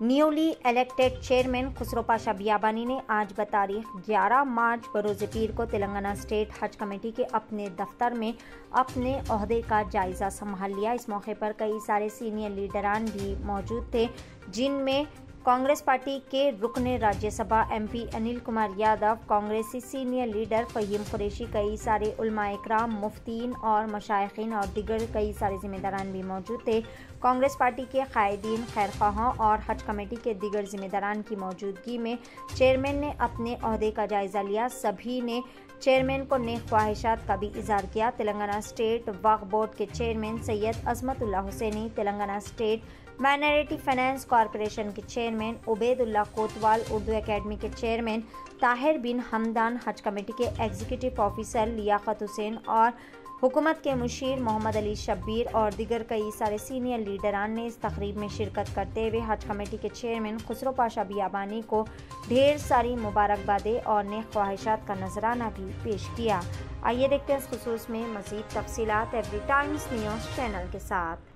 Newly elected chairman Khusro Pasha Biyabani ने आज बतारीख 11 मार्च बरोज़ पीर को तेलंगाना स्टेट हज कमेटी के अपने दफ्तर में अपने अहदे का जायज़ा संभाल लिया। इस मौके पर कई सारे सीनियर लीडरान भी मौजूद थे, जिनमें कांग्रेस पार्टी के रुकन राज्यसभा एमपी अनिल कुमार यादव, कांग्रेसी सीनियर लीडर फ़हीम कुरैशी, कई सारे उलमाइकराम मुफ्तीन और मशाइन और दिगर कई सारे जिम्मेदारान भी मौजूद थे। कांग्रेस पार्टी के कायदीन खैरखां और हज कमेटी के दिगर जिम्मेदारान की मौजूदगी में चेयरमैन ने अपने अहदे का जायज़ा लिया। सभी ने चेयरमैन को नेक ख्वाहिशात का भी इजहार किया। तेलंगाना स्टेट वक् बोर्ड के chairman Syed Azmatullah Hussaini, Telangana state minority finance corporation के चेयरमैन उबैदुल्ला कोतवाल, उर्दू एकेडमी के चेयरमैन ताहिर बिन हमदान, हज कमेटी के एग्जीक्यूटिव ऑफिसर लियाकत हुसैन और हुकूमत के मुशीर मोहम्मद अली शब्बीर और दिगर कई सारे सीनियर लीडरान ने इस तकरीब में शिरकत करते हुए हज कमेटी के चेयरमैन खुसरो पाशा बियाबानी को ढेर सारी मुबारकबादें और नेक ख्वाहिशात का नजराना भी पेश किया। आइए देखते हैं इस खसूस में मजीद तफसीत एवरी टाइम्स न्यूज़ चैनल के साथ।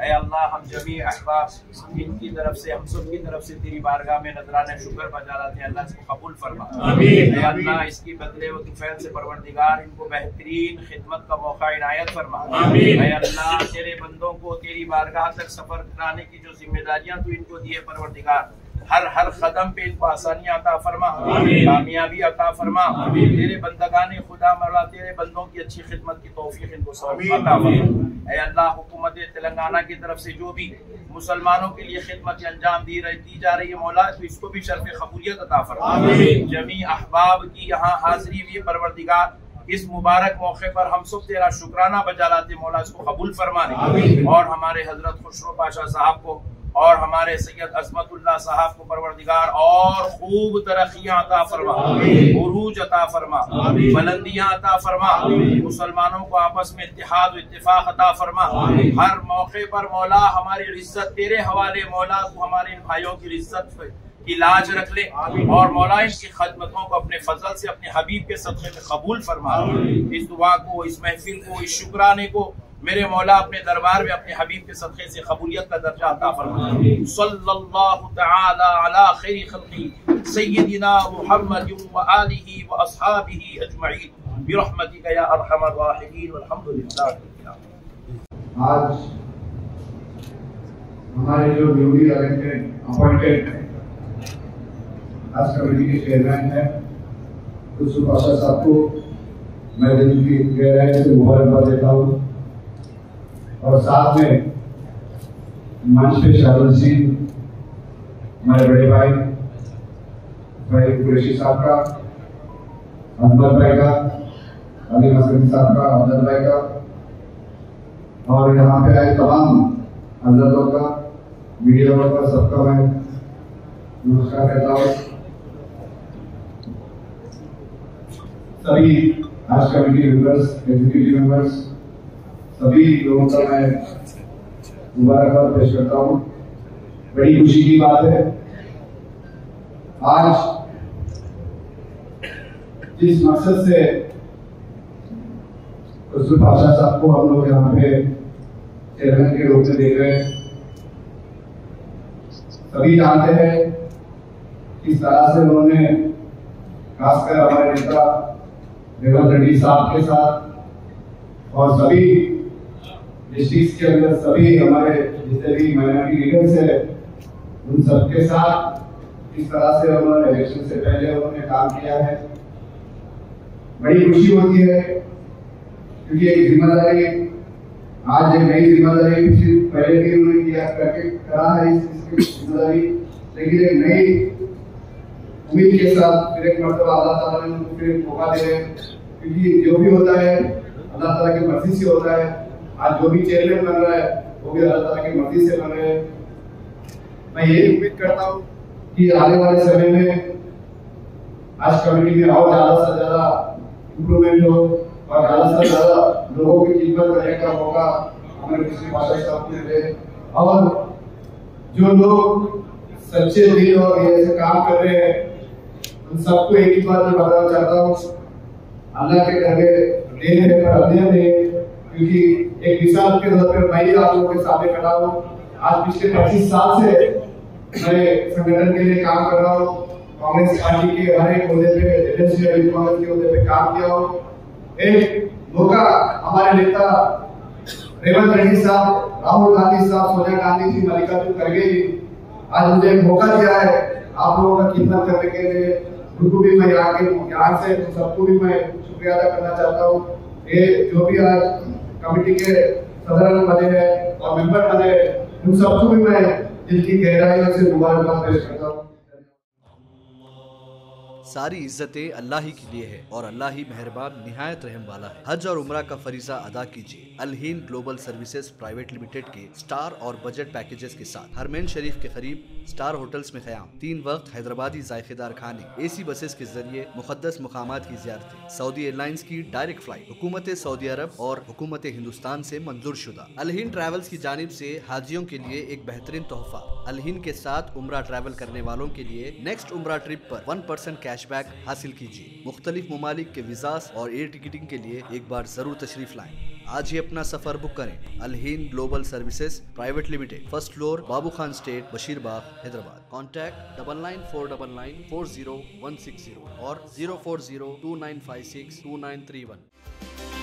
अल्लाह हम जमी अहबाब इनकी तरफ़ से हम सब की तरफ़ से तेरी बारगाह में नजरान शुक्र बजा रहे थे अल्लाह इसको कबूल फरमा। अल्लाह इसकी बदले व तुफैल से परवरदिगार इनको बेहतरीन खिदमत का मौका इनायत फरमा। अल्लाह तेरे बंदों को तेरी बारगाह तक सफ़र कराने की जो जिम्मेदारियाँ तू इनको दिए परवरदिगार। हर हर कदम पे इनको आसानियाँ अता फरमा। कामयाबी अता फरमा। तेरे बंदगान खुदा मरा तेरे बंदों की अच्छी खिदमत की तौफीक इनको अता फरमा। अल्लाह हुकूमत तेलंगाना की तरफ़ से जो भी मुसलमानों के लिए खिदमत अंजाम दी रही दी जा रही है मौला तो इसको भी शर्फ कबूलियत अता फरमा। जमी अहबाब की यहाँ हाजिरी हुई परवरदिगार। इस मुबारक मौके पर हम सब तेरा शुक्राना बजा लाते मौला इसको कबूल फरमाने और हमारे हज़रत खुशरो पाशा साहब को और हमारे सैयद अजमतुल्ला साहब को परवरदिगार और खूब तरक्या अता फरमा उरूज अता फरमा बुलंदियाँ अता फरमा मुसलमानों को आपस में इतिहाद इतफाक अता फरमा। हर मौके पर मौला हमारी इज़्ज़त तेरे हवाले मौला को हमारे इन भाइयों की इज़्ज़त की लाज रख ले। और मौला इनकी खदमतों को अपने फजल से अपने हबीब के सदक़े में कबूल फरमा। इस दुआ को इस महफिल को इस शुक्राने को मेरे मौला अपने दरबार में, अपने हबीब के सदक़े से कबूलियत का दर्जा अता फरमा सल्लल्लाहु तआला अला खैरी खल्क़ी सय्यदिना मुहम्मद व आलिहि व अस्हाबिहि अजमईन। बिरहमतिक या अरहमर राहिमीन वल्हम्दुलिल्लाह आज हमारे जो न्यूली इलेक्टेड अपॉइंटेड आज कमेटी के चेयरमैन हैं खुशबू पाशा साहब को मैं दिल की गहराई से मुबारकबाद देता हूँ। और साथ में मंच पे शाहरुल सिंह हमारे बड़े भाई भाई कुरैशी साहब का अहमद भाई का, अली मसलम साहब का अहमद भाई का, और यहाँ पे आए तमाम हजरतों का मीडिया का सबका मैं नमस्कार कहता हूँ। सभी आज कमेटी मेंबर्स एग्जीक्यूटिव मेंबर्स सभी लोगों का मैं मुबारकबाद पेश करता हूँ। बड़ी खुशी की बात है। आज जिस मकसद से भाषा साहब को हम लोग यहाँ पे चेयरमैन के रूप में देख रहे हैं। सभी जानते हैं किस तरह से उन्होंने खासकर हमारे नेता रेवंत रेड्डी साहब के साथ और सभी डिस्ट्रिक्ट के अंदर सभी हमारे जितने भी माइनॉरिटी लीडर्स है, उन सबके साथ इस तरह से उन्होंने इलेक्शन से पहले उन्होंने काम किया है। बड़ी खुशी होती है, क्योंकि एक ज़िम्मेदारी, आज एक नई ज़िम्मेदारी पहले भी उन्होंने किया, करके करा है इसकी ज़िम्मेदारी। लेकिन एक नई उम्मीद के साथ फिर एक मरतबा अल्लाह ताला ने उनको फिर मौका दे क्योंकि जो भी होता है, अल्लाह ताला की मर्ज़ी से होता है। आज जो भी चेयरमैन बन रहा है, वो भी अल्लाह ताला की मर्ज़ी से बन रहे हैं। मैं ये उम्मीद करता हूँ कि आने वाले समय में आज कमेटी में और ज़्यादा से ज़्यादा इम्प्रूवमेंट हो और ज़्यादा से ज़्यादा लोगों की खिदमत करने का मौका हमारे कृषि भाषा साहब को मिले और जो लोग सच्चे दिल और ये ऐसे काम कर रहे हैं, उन सबको एक ही बात मैं बताना चाहता हूँ। अल्लाह के घर में, देने पर अध्ययन नहीं क्योंकि एक मिसाल के तौर पर मैं आप लोगों के सामने खड़ा हूँ। आज पिछले पच्चीस साल से मैं संगठन के लिए काम कर रहा हूँ। कांग्रेस पार्टी के हर एक पे पे काम किया हूँ। एक मौका हमारे नेता रेवंत रेड्डी साहब, राहुल गांधी साहब, सोनिया गांधी जी, मल्लिकार्जुन खड़गे जी, आज मुझे एक मौका दिया है आप लोगों का खिदमत करने के लिए। उनको भी मैं यहाँ के यहाँ से सबको भी मैं शुक्रिया अदा करना चाहता हूँ। ये जो भी आज कमेटी के सदस्य बने हैं और मेंबर बने उन सबको भी मैं दिल की गहराइयों से मुबारकबाद पेश करता हूँ। सारी इज्जतें अल्लाह ही के लिए है और अल्लाह ही मेहरबान, निहायत रहम वाला है। हज और उम्र का फरीजा अदा कीजिए Alheen global services private limited के स्टार और बजट पैकेजेस के साथ। हरमैन शरीफ के करीब स्टार होटल्स में क्याम। तीन वक्त हैदराबादी जायकेदार खाने, एसी बसेस के ज़रिए मुकदस मकाम की जियारतें। सऊदी एयरलाइंस की डायरेक्ट फ़्लाइट, हुकूमत सऊदी अरब और हुकूमत हिंदुस्तान ऐसी मंजूर शुदा। अलहीन ट्रैवल्स की जानब ऐसी हाजियों के लिए एक बेहतरीन तोहफा। अलहीन के साथ उम्र ट्रैवल करने वालों के लिए नेक्स्ट उम्र ट्रिप आरोप वन परसेंट कैशबैक हासिल कीजिए। मुख्तलिफ़ ममालिक के विजास और एयर टिकटिंग के लिए एक बार ज़रूर तशरीफ़ लाएँ। आज ही अपना सफ़र बुक करें। Alheen global services private limited, first floor, Babu Khan estate, Basheerbagh, Hyderabad. Contact double nine four double nine four zero one six zero और zero four zero two nine five six two nine three one